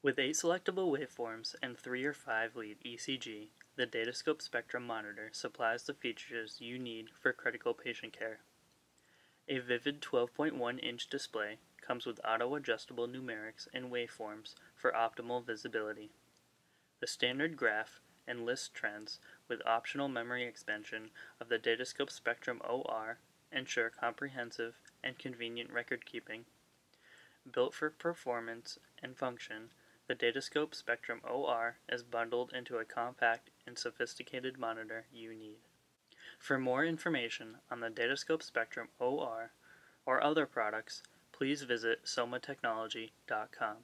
With eight selectable waveforms and three or five lead ECG, the Datascope Spectrum Monitor supplies the features you need for critical patient care. A vivid 12.1 inch display comes with auto adjustable numerics and waveforms for optimal visibility. The standard graph and list trends with optional memory expansion of the Datascope Spectrum OR ensure comprehensive and convenient record keeping. Built for performance and function, the Datascope Spectrum OR is bundled into a compact and sophisticated monitor you need. For more information on the Datascope Spectrum OR or other products, please visit somatechnology.com.